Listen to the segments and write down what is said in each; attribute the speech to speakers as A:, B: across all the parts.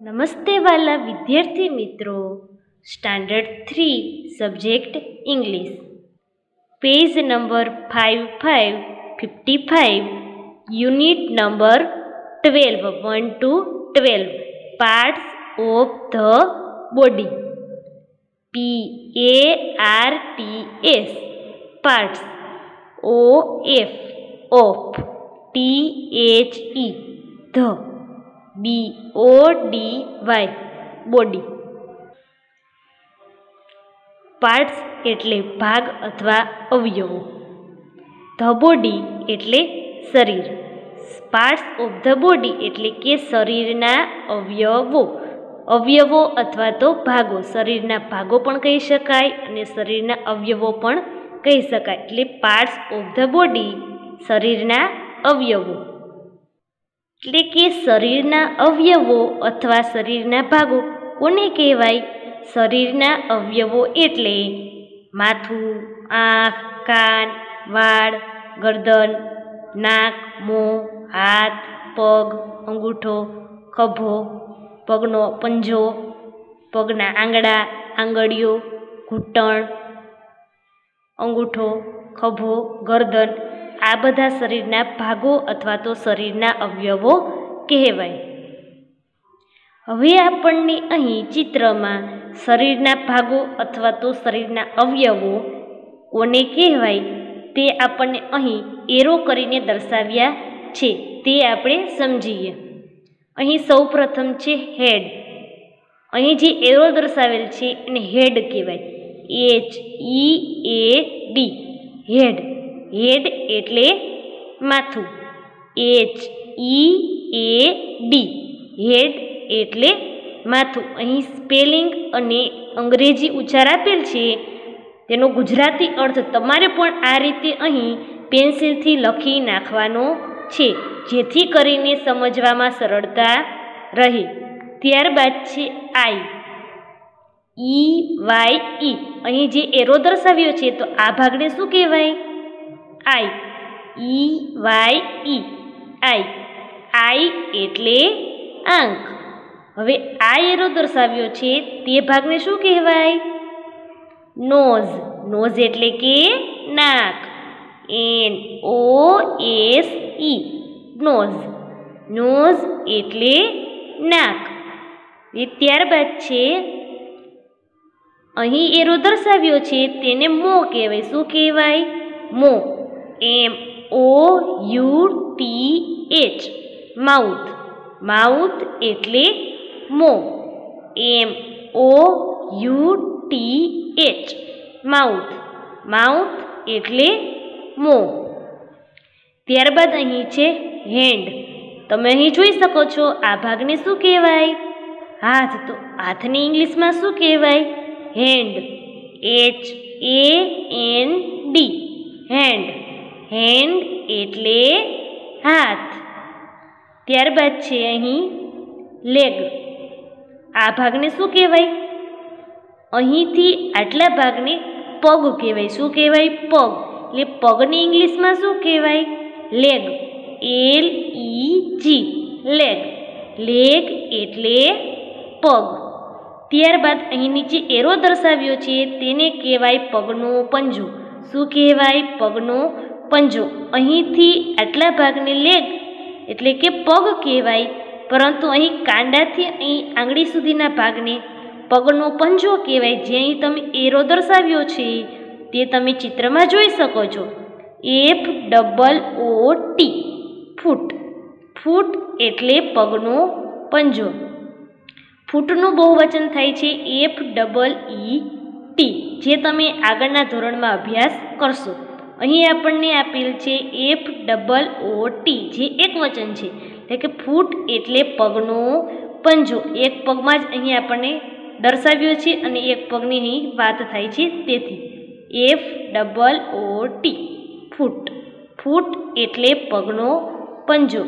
A: નમસ્તે વાલા વિદ્યાર્થી મિત્રો. Standard three, subject English. Page number five five fifty five, unit number twelve, one two twelve, parts of the body. P A R T S parts O F, of T H E the. B O D Y body parts એટલે ભાગ અથવા અવયવો. The body એટલે શરીર. Parts of the body એટલે કે શરીરના અવયવો. અવયવો અથવા તો ભાગો. શરીરના ભાગો પણ કહી શકાય અને શરીરના અવયવો પણ કહી શકાય. એટલે પાર્ટ્સ ઓફ ધ બોડી શરીરના અવયવો. એટલે કે શરીરના અવયવો અથવા શરીરના ભાગો, કોને કહેવાય? શરીરના અવયવો એટલે માથું, આંખ, કાન, વાળ, ગરદન, નાક, મોં, હાથ, પગ, અંગૂઠો, ખભો, પગનો પંજો, પગના આંગળા, આંગળીઓ, ઘૂંટણ, અંગૂઠો, ખભો, ગરદન આ બધા શરીરના ભાગો અથવા તો શરીરના અવયવો કહેવાય. હવે આપણને અહીં ચિત્રમાં શરીરના ભાગો અથવા તો શરીરના અવયવો કોને કહેવાય તે આપણને અહીં એરો કરીને દર્શાવ્યા છે તે આપણે સમજીએ. અહીં સૌપ્રથમ છે હેડ. અહીં જે એરો દર્શાવેલ છે એને હેડ કહેવાય. એચ ઈ એ ડી હેડ. હેડ એટલે માથું. એચ, ઈ, એ, ડી. હેડ એટલે માથું. અહીં સ્પેલિંગ અને અંગ્રેજી ઉચ્ચાર આપેલ છે. તેનો ગુજરાતી અર્થ તમારે પણ આ રીતે અહીં પેન્સિલથી લખી નાખવાનો છે, જેથી કરીને સમજવામાં સરળતા રહે. ત્યારબાદ છે આઈ. ઈ વાય ઈ. અહીં જે એરો દર્શાવ્યો છે, તો આ ભાગને શું કહેવાય? આઈ. ઈ વાય ઈ આઈ. આઈ એટલે આંખ હવે આ એરો દર્શાવ્યો છે તે ભાગને શું કહેવાય? નોઝ. નોઝ એટલે કે નાક. N O S E nose. Nose એટલે નાક. એ ત્યારબાદ છે, અહીં એરો દર્શાવ્યો છે તેને મો કહેવાય. શું કહેવાય? મો. M O U T H mouth mouth એટલે મો. M O U T H mouth mouth એટલે મો. ત્યારબાદ અહીં છે હેન્ડ તમે અહીં જોઈ શકો છો આ ભાગને શું કહેવાય? હાથ. તો હાથને ઇંગ્લિશમાં શું કહેવાય? Hand H A N D hand hand એટલે હાથ. ત્યારબાદ છે અહીં લેગ આ ભાગને શું કહેવાય? અહીંથી આટલા ભાગને પગ કહેવાય. શું કહેવાય? પગ. એટલે પગને ઇંગ્લિશમાં શું કહેવાય? Leg L E G leg leg એટલે પગ. ત્યારબાદ અહીં નીચે એરો દર્શાવ્યો છે. તેને કહેવાય પગનો પંજું. શું કહેવાય? પગનો પંજો. અહીંથી આટલા ભાગને લેગ એટલે કે પગ કહેવાય. પરંતુ અહીં કાંડાથી અહીં આંગળી સુધીના ભાગને પગનો પંજો કહેવાય. જે અહીં તમે એરો દર્શાવ્યો છે, તે તમે ચિત્રમાં જોઈ શકો છો. F double O T foot. Foot એટલે પગનો પંજો. ફૂટનું બહુવચન થાય છે એફ ડબલ ઈ ટી જે તમે આગળના ધોરણમાં અભ્યાસ કરશો. અહીં આપણને આપેલ છે એફ ડબલ ઓ ટી જે એક વચન છે. એટલે કે ફૂટ એટલે પગનો પંજો. એક પગમાં જ અહીં આપણને દર્શાવ્યો છે અને એક પગની અહીં વાત થાય છે. તેથી F double O T foot. Foot એટલે પગનો પંજો.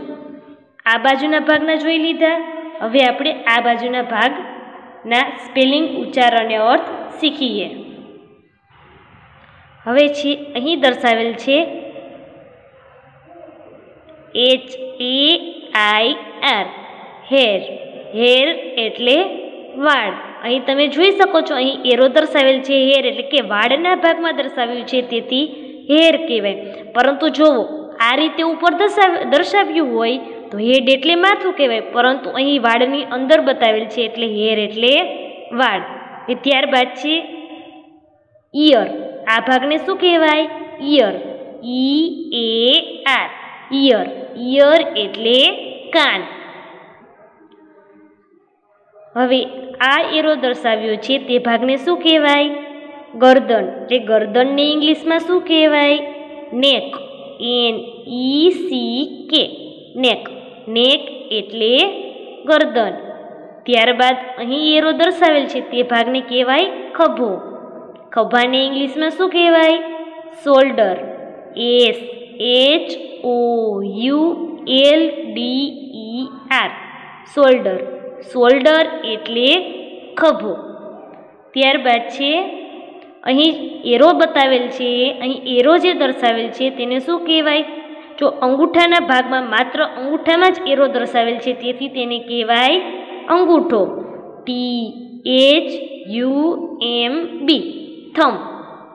A: આ બાજુના ભાગના જોઈ લીધા. હવે આપણે આ બાજુના ભાગના સ્પેલિંગ ઉચ્ચાર અર્થ શીખીએ. હવે છે, અહીં દર્શાવેલ છે H A I R hair hair એટલે વાળ. અહીં તમે જોઈ શકો છો, અહીં એરો દર્શાવેલ છે હેર એટલે કે વાળના ભાગમાં દર્શાવ્યું છે, તેથી હેર કહેવાય. પરંતુ જોવો, આ રીતે ઉપર દર્શાવ્યું હોય તો હેડ એટલે માથું કહેવાય, પરંતુ અહીં વાળની અંદર બતાવેલ છે એટલે હેર એટલે વાળ. એ ત્યારબાદ છે ઈયર આ ભાગને શું કહેવાય? Ear E A R ear ear એટલે કાન. હવે આ એરો દર્શાવ્યો છે તે ભાગને શું કહેવાય? ગરદન. એટલે ગરદનને ઇંગ્લિશમાં શું કહેવાય? નેક. એન ઈ સી કે નેક. નેક એટલે ગરદન. ત્યારબાદ અહીં એરો દર્શાવેલ છે તે ભાગને કહેવાય ખભો. ખભાને ઇંગ્લિશમાં શું કહેવાય? Shoulder S, H, O, U, L, D, E, R. Shoulder shoulder એટલે ખભો. ત્યારબાદ છે, અહીં એરો બતાવેલ છે, અહીં એરો જે દર્શાવેલ છે તેને શું કહેવાય? જો અંગૂઠાના ભાગમાં માત્ર અંગૂઠામાં જ એરો દર્શાવેલ છે, તેથી તેને કહેવાય અંગૂઠો. T, H, U, M, B. Thumb.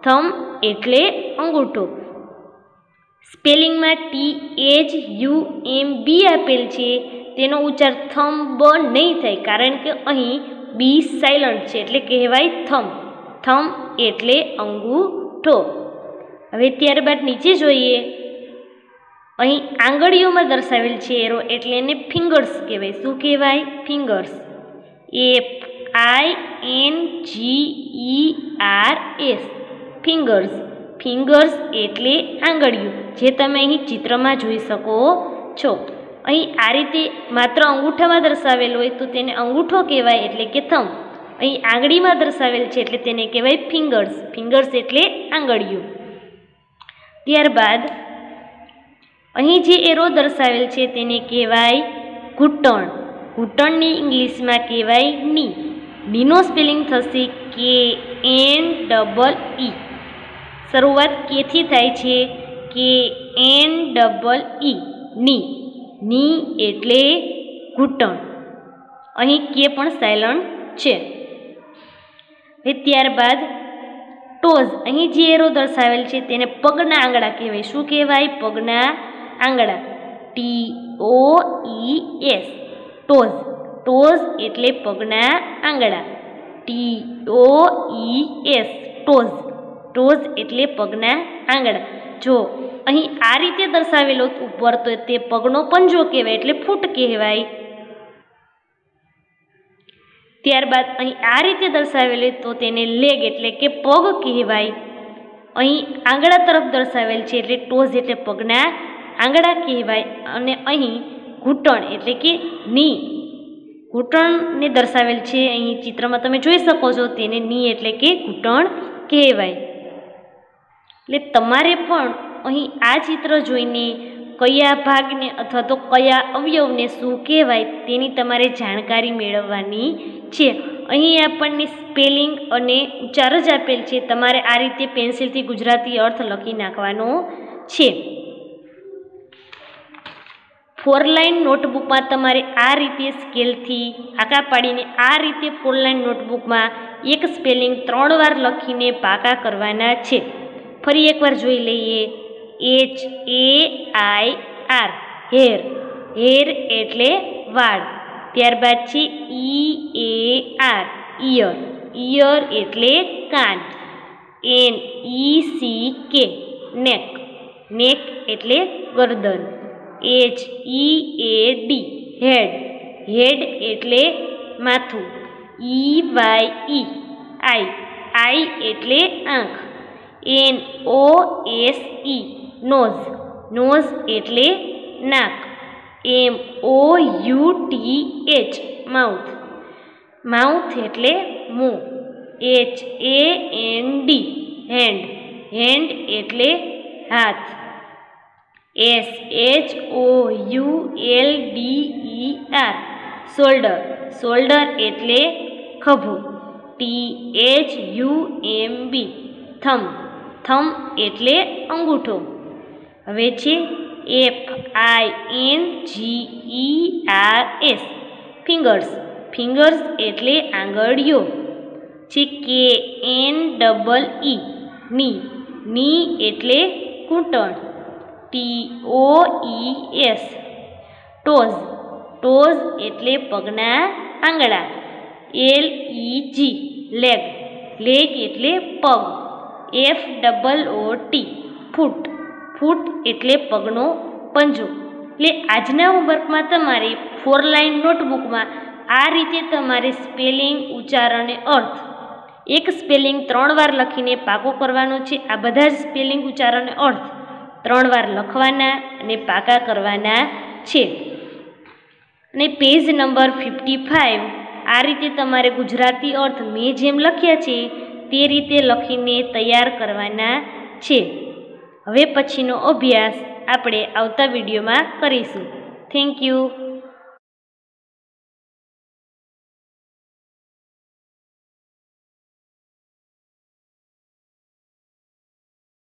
A: Thumb એટલે અંગૂઠો. સ્પેલિંગમાં T H U M B આપેલ છે. તેનો ઉચ્ચાર થમ બ નહીં થાય, કારણ કે અહીં બી સાયલન્ટ છે, એટલે કહેવાય થમ. થમ એટલે અંગૂઠો. હવે ત્યારબાદ નીચે જોઈએ. અહીં આંગળીઓમાં દર્શાવેલ છે એરો એટલે એને ફિંગર્સ કહેવાય. શું કહેવાય? Fingers F I N G E R S fingers fingers એટલે આંગળીઓ. જે તમે અહીં ચિત્રમાં જોઈ શકો છો. અહીં આ રીતે માત્ર અંગૂઠામાં દર્શાવેલ હોય તો તેને અંગૂઠો કહેવાય એટલે કે થમ અહીં આંગળીમાં દર્શાવેલ છે એટલે તેને કહેવાય ફિંગર્સ ફિંગર્સ એટલે આંગળીઓ. ત્યારબાદ અહીં જે એરો દર્શાવેલ છે તેને કહેવાય ઘૂંટણ. ઘૂંટણની ઇંગ્લિશમાં કહેવાયની નીનો સ્પેલિંગ થશે કે એન ડબલ ઈ. શરૂઆત કેથી થાય છે? કે N double E. Knee. Knee એટલે ઘૂંટણ. અહીં કે પણ સાયલન્ટ છે. હવે ત્યારબાદ ટોઝ. અહીં જે એરો દર્શાવેલ છે તેને પગના આંગળા કહેવાય. શું કહેવાય? પગના આંગળા. T O E S. Toes. Toes એટલે પગના આંગળા. T O E S. Toes toes એટલે પગના આંગળા. જો, અહીં આ રીતે દર્શાવેલો ઉપર તો તે પગનો પંજો કહેવાય એટલે ફૂટ કહેવાય. ત્યારબાદ અહીં આ રીતે દર્શાવેલ તો તેને લેગ એટલે કે પગ કહેવાય. અહીં આંગળા તરફ દર્શાવેલ છે એટલે ટોઝ એટલે પગના આંગળા કહેવાય. અને અહીં ઘૂંટણ એટલે કે ની. ઘૂંટણને દર્શાવેલ છે. અહીં ચિત્રમાં તમે જોઈ શકો છો તેને ની એટલે કે ઘૂંટણ કહેવાય. એટલે તમારે પણ અહીં આ ચિત્ર જોઈને કયા ભાગને અથવા તો કયા અવયવને શું કહેવાય તેની તમારે જાણકારી મેળવવાની છે. અહીં આપણને સ્પેલિંગ અને ઉચ્ચાર જ આપેલ છે. તમારે આ રીતે પેન્સિલથી ગુજરાતી અર્થ લખી નાખવાનો છે. ફોર લાઇન નોટબુકમાં તમારે આ રીતે સ્કેલથી આકા પાડીને આ રીતે ફોર લાઇન નોટબુકમાં એક સ્પેલિંગ ત્રણ વાર લખીને પાકા કરવાના છે. ફરી એકવાર જોઈ લઈએ. H A I R hair hair એટલે વાળ. ત્યારબાદ છે E A R ear ear એટલે કાન. એન ઈ સી કે નેક નેક એટલે ગરદન. એચ ઈ એ ડી હેડ હેડ એટલે માથું. ઈ વાય ઈ આઈ. આઈ એટલે આંખ. N O S E nose nose એટલે નાક. M O U T H mouth mouth એટલે મોં. H A N D hand hand એટલે હાથ. S H O U L D E R shoulder shoulder એટલે ખભો. T H U M B thumb thumb એટલે અંગૂઠો. હવે છે F I N G E R S fingers fingers એટલે આંગળીઓ. છે કે N double E knee. Knee એટલે ઘૂંટણ. T O E S toes toes એટલે પગના આંગળા. L E G leg leg એટલે પગ. F double O T foot foot એટલે પગનો પંજો. એટલે આજના હોમવર્કમાં તમારે ફોર લાઇન નોટબુકમાં આ રીતે તમારે સ્પેલિંગ ઉચ્ચારણ અને અર્થ. એક સ્પેલિંગ ત્રણ વાર લખીને પાકો કરવાનો છે. આ બધા જ સ્પેલિંગ ઉચ્ચારણ અને અર્થ. ત્રણ વાર લખવાના અને પાકા કરવાના છે. અને પેજ નંબર ફિફ્ટી ફાઇવ આ રીતે તમારે ગુજરાતી અર્થ મેં જેમ લખ્યા છે, તે રીતે લખીને તૈયાર કરવાના છે. હવે પછીનો અભ્યાસ આપણે આવતા વિડીયોમાં કરીશું. Thank you